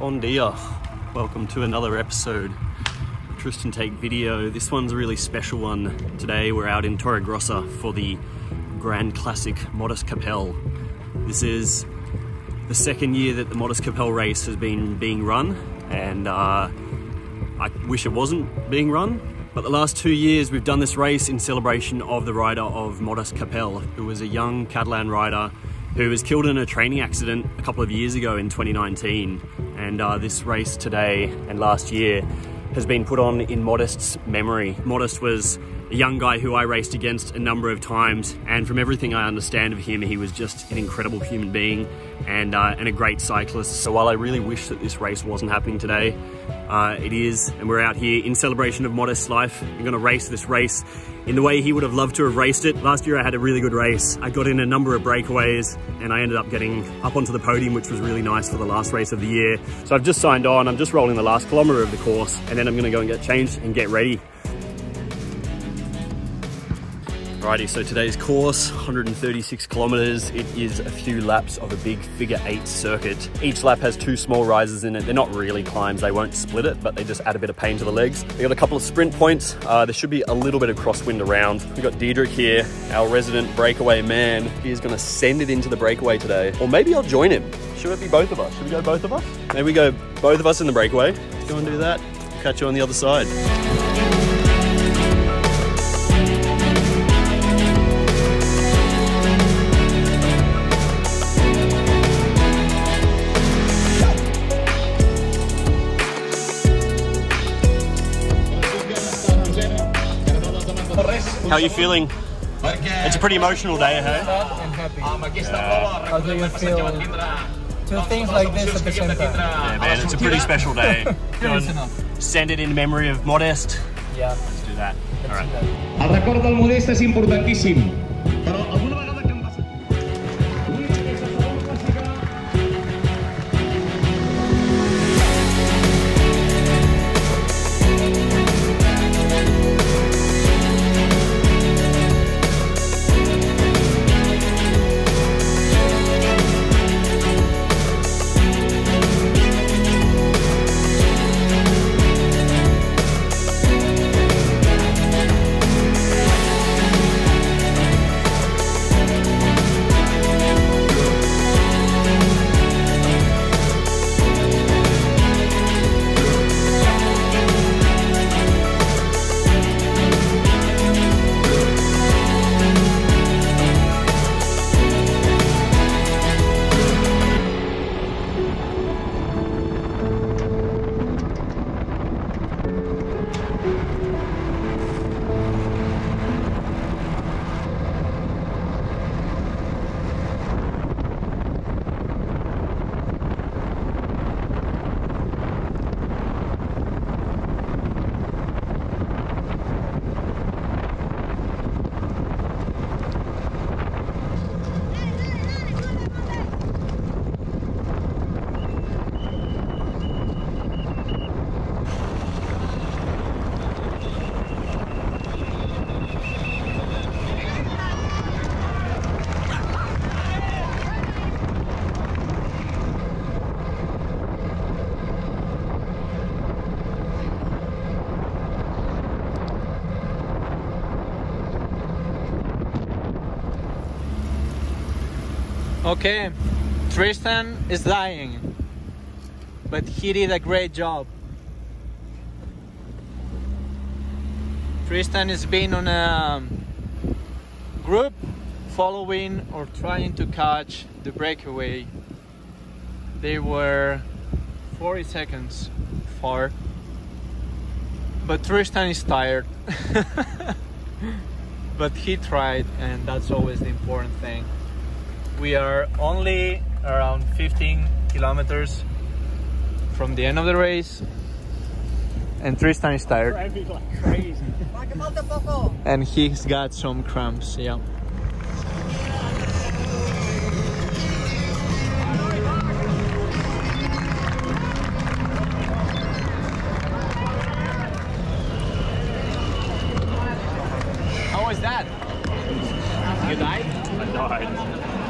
Bon dia. Welcome to another episode Tristan Take Video. This one's a really special one. Today we're out in Torregrossa for the Grand Classic Modest Capell. This is the second year that the Modest Capell race has been being run and uh, I wish it wasn't being run. But the last two years we've done this race in celebration of the rider of Modest Capell, who was a young Catalan rider who was killed in a training accident a couple of years ago in 2019. And uh, this race today and last year has been put on in Modest's memory. Modest was a young guy who I raced against a number of times, and from everything I understand of him, he was just an incredible human being and, uh, and a great cyclist. So while I really wish that this race wasn't happening today, uh, it is, and we're out here in celebration of modest life. We're gonna race this race in the way he would have loved to have raced it. Last year I had a really good race. I got in a number of breakaways and I ended up getting up onto the podium, which was really nice for the last race of the year. So I've just signed on, I'm just rolling the last kilometer of the course and then I'm gonna go and get changed and get ready. Alrighty, so today's course, 136 kilometers. It is a few laps of a big figure eight circuit. Each lap has two small rises in it. They're not really climbs, they won't split it, but they just add a bit of pain to the legs. We got a couple of sprint points. Uh, there should be a little bit of crosswind around. We got Diedrich here, our resident breakaway man. He is gonna send it into the breakaway today. Or maybe I'll join him. Should it be both of us? Should we go both of us? Maybe we go both of us in the breakaway. Go and do that. Catch you on the other side. How are you feeling? It's a pretty emotional day, hey? sad and happy. How do you feel? Two things like this at the same time. Yeah, man, it's a pretty special day. Go Close and enough. send it in memory of Modest. Yeah. Let's do that. All let's right. do that. El record del Modest és importantíssim, Okay, Tristan is dying, but he did a great job. Tristan has been on a um, group following or trying to catch the breakaway. They were 40 seconds far, but Tristan is tired. but he tried, and that's always the important thing. We are only around 15 kilometers from the end of the race, and Tristan is tired. And he's got some cramps, yeah. How was that? You died? I died.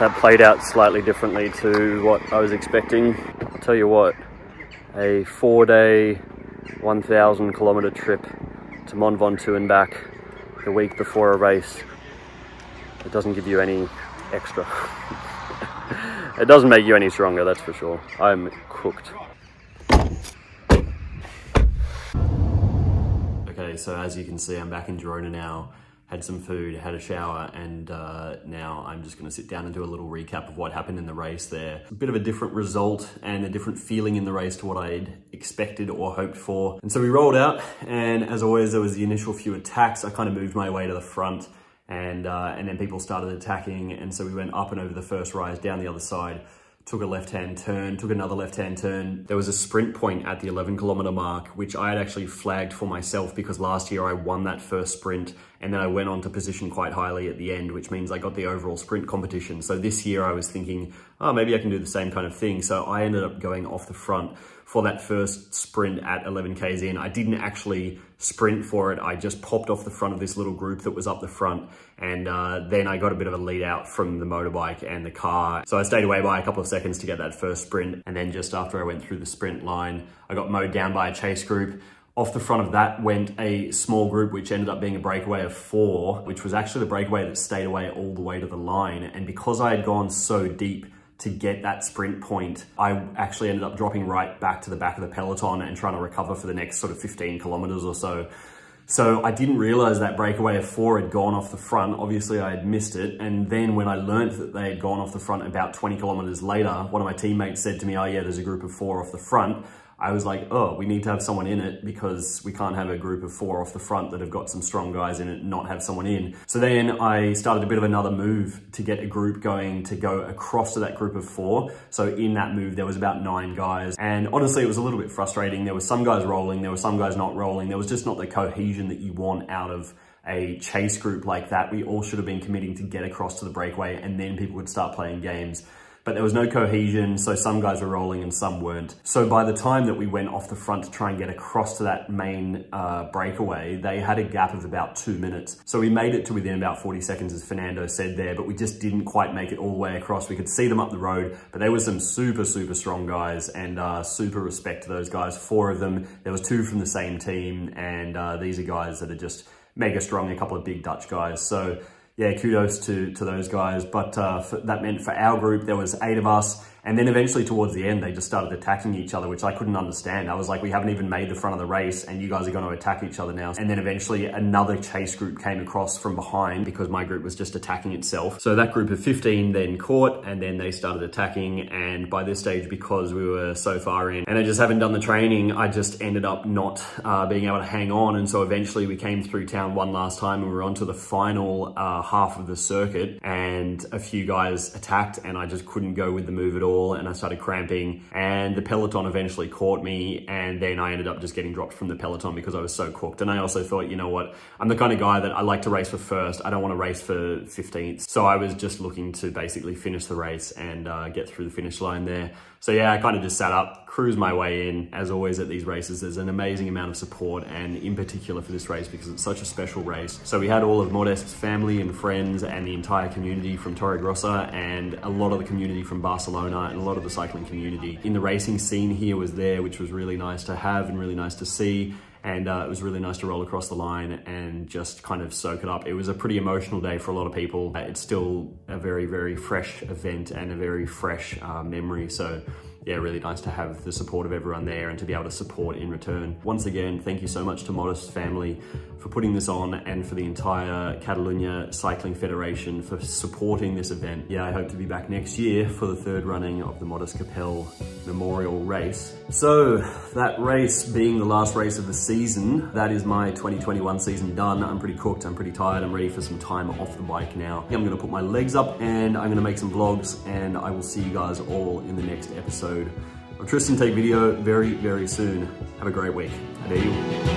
That played out slightly differently to what I was expecting. I'll tell you what, a four day, 1,000 kilometre trip to Mont Ventoux and back the week before a race, it doesn't give you any extra. it doesn't make you any stronger, that's for sure. I'm cooked. So as you can see, I'm back in Girona now. Had some food, had a shower, and uh, now I'm just going to sit down and do a little recap of what happened in the race there. A bit of a different result and a different feeling in the race to what I'd expected or hoped for. And so we rolled out, and as always, there was the initial few attacks. I kind of moved my way to the front, and uh, and then people started attacking, and so we went up and over the first rise, down the other side took a left-hand turn, took another left-hand turn. There was a sprint point at the 11 kilometer mark, which I had actually flagged for myself because last year I won that first sprint and then I went on to position quite highly at the end, which means I got the overall sprint competition. So this year I was thinking, oh, maybe I can do the same kind of thing. So I ended up going off the front for that first sprint at 11 Ks in. I didn't actually sprint for it. I just popped off the front of this little group that was up the front. And uh, then I got a bit of a lead out from the motorbike and the car. So I stayed away by a couple of seconds to get that first sprint. And then just after I went through the sprint line, I got mowed down by a chase group. Off the front of that went a small group, which ended up being a breakaway of four, which was actually the breakaway that stayed away all the way to the line. And because I had gone so deep to get that sprint point, I actually ended up dropping right back to the back of the peloton and trying to recover for the next sort of 15 kilometers or so. So I didn't realize that breakaway of four had gone off the front. Obviously I had missed it. And then when I learned that they had gone off the front about 20 kilometers later, one of my teammates said to me, oh yeah, there's a group of four off the front. I was like, oh, we need to have someone in it because we can't have a group of four off the front that have got some strong guys in it not have someone in. So then I started a bit of another move to get a group going to go across to that group of four. So in that move, there was about nine guys. And honestly, it was a little bit frustrating. There were some guys rolling, there were some guys not rolling. There was just not the cohesion that you want out of a chase group like that. We all should have been committing to get across to the breakaway and then people would start playing games but there was no cohesion, so some guys were rolling and some weren't. So by the time that we went off the front to try and get across to that main uh, breakaway, they had a gap of about two minutes. So we made it to within about 40 seconds, as Fernando said there, but we just didn't quite make it all the way across. We could see them up the road, but there were some super, super strong guys and uh, super respect to those guys. Four of them, there was two from the same team, and uh, these are guys that are just mega strong, a couple of big Dutch guys. So yeah, kudos to, to those guys. But uh, for, that meant for our group, there was eight of us. And then eventually towards the end, they just started attacking each other, which I couldn't understand. I was like, we haven't even made the front of the race and you guys are going to attack each other now. And then eventually another chase group came across from behind because my group was just attacking itself. So that group of 15 then caught and then they started attacking. And by this stage, because we were so far in and I just haven't done the training, I just ended up not uh, being able to hang on. And so eventually we came through town one last time and we were on to the final uh, half of the circuit and a few guys attacked and I just couldn't go with the move at all and I started cramping and the peloton eventually caught me and then I ended up just getting dropped from the peloton because I was so cooked. And I also thought, you know what, I'm the kind of guy that I like to race for first. I don't want to race for 15th. So I was just looking to basically finish the race and uh, get through the finish line there. So yeah, I kind of just sat up, cruised my way in. As always at these races, there's an amazing amount of support and in particular for this race because it's such a special race. So we had all of Modest's family and friends and the entire community from Torregrossa and a lot of the community from Barcelona and a lot of the cycling community. In the racing scene here was there, which was really nice to have and really nice to see and uh, it was really nice to roll across the line and just kind of soak it up. It was a pretty emotional day for a lot of people. It's still a very, very fresh event and a very fresh uh, memory. So yeah, really nice to have the support of everyone there and to be able to support in return. Once again, thank you so much to Modest family for putting this on and for the entire Catalunya Cycling Federation for supporting this event. Yeah, I hope to be back next year for the third running of the Modest Capell Memorial Race. So that race being the last race of the season, that is my 2021 season done. I'm pretty cooked, I'm pretty tired, I'm ready for some time off the bike now. I'm gonna put my legs up and I'm gonna make some vlogs and I will see you guys all in the next episode of Tristan Take Video very, very soon. Have a great week. Adeu.